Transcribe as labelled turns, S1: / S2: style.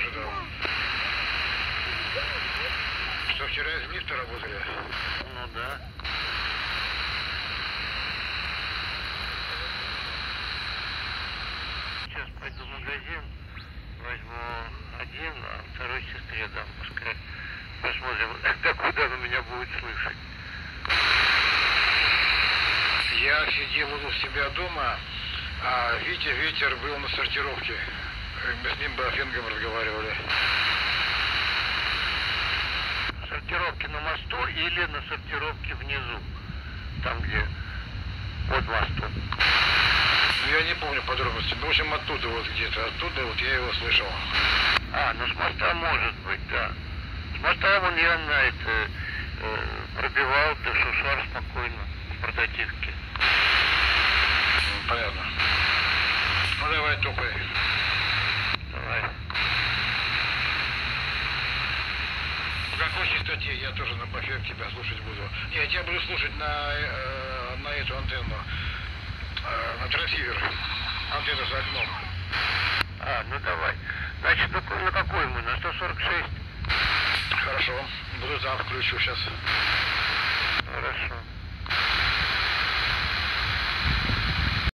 S1: ожидал. Что вчера из лифта работали?
S2: Ну да. Сейчас пойду в магазин, возьму один, а второй сестре дам. Пускай посмотрим, докуда она меня будет слышать.
S1: Я сидел у себя дома, а Витя Ветер был на сортировке. Мы с ним бафингом разговаривали.
S2: Сортировки на мосту или на сортировке внизу? Там, где под мостом.
S1: Ну, я не помню подробности. Ну, в общем, оттуда вот где-то. Оттуда вот я его слышал.
S2: А, ну с моста может быть, да. С моста вон я на это э, пробивал до Шушар спокойно в прототипке.
S1: Ну, Понятно. Ну, давай, топай.
S2: Давай.
S1: В какой частоте я тоже на бафе тебя слушать буду? Не, я тебя буду слушать на, э, на эту антенну. Э, на трансивер. Антенна за окном.
S2: А, ну давай. Значит, на, на какой мы? На 146?
S1: Хорошо. Буду там включу сейчас.
S2: Хорошо.